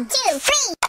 One, two, three.